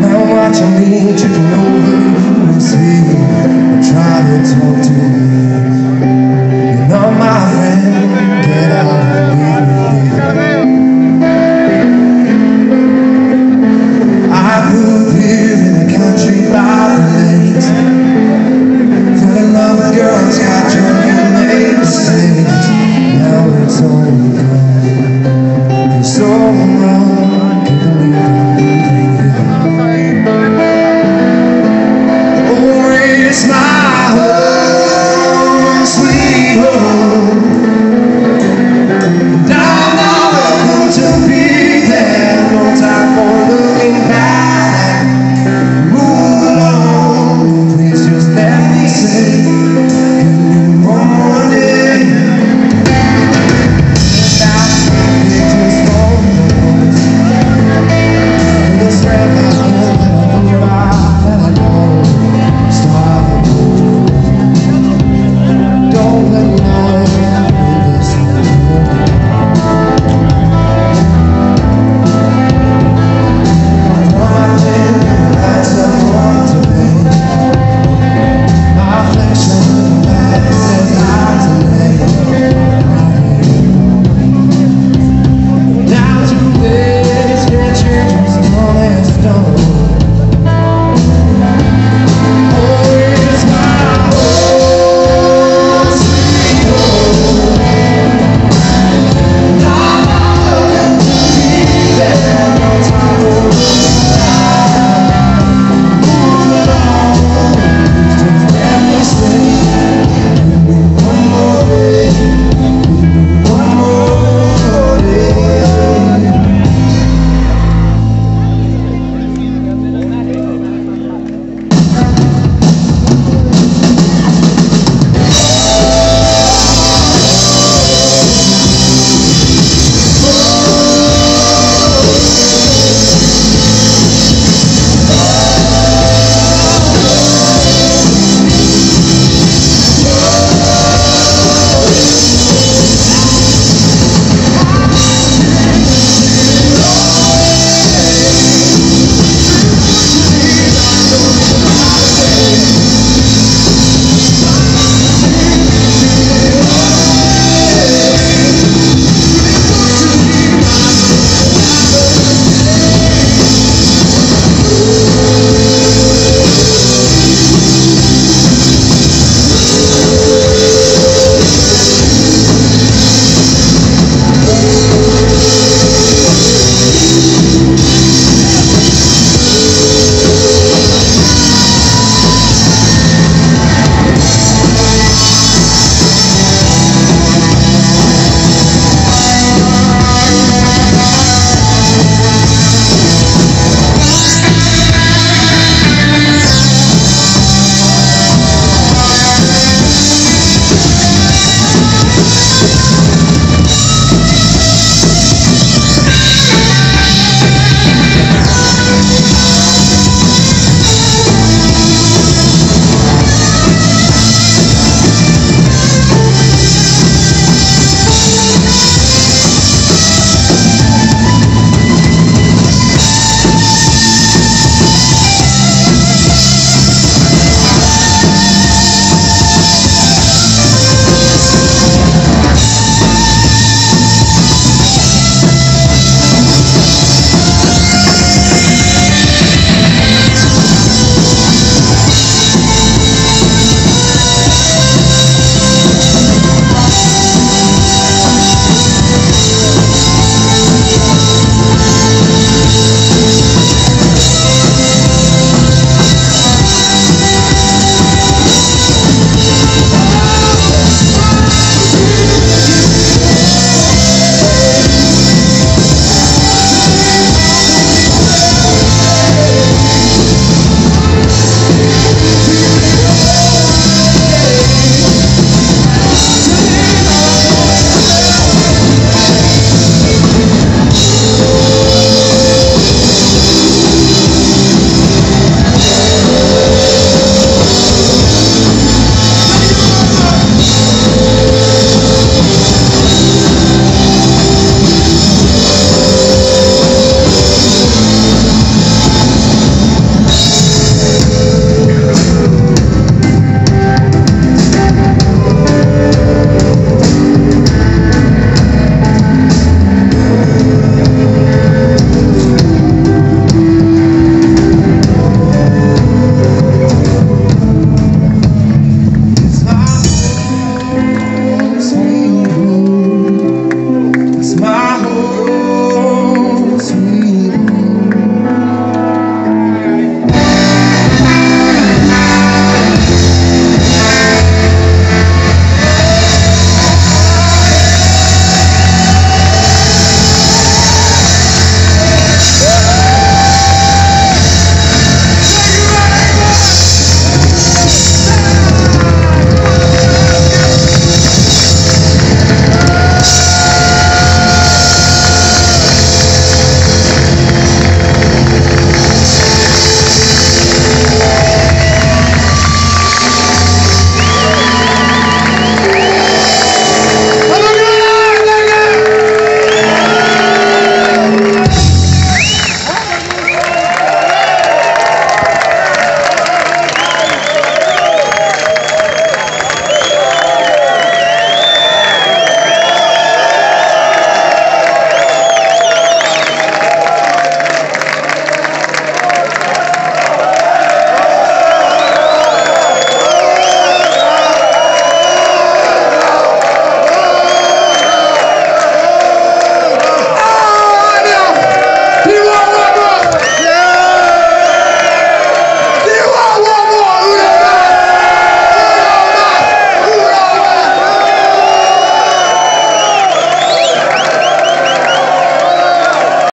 Now watch me tripping over you and see I'm trying to talk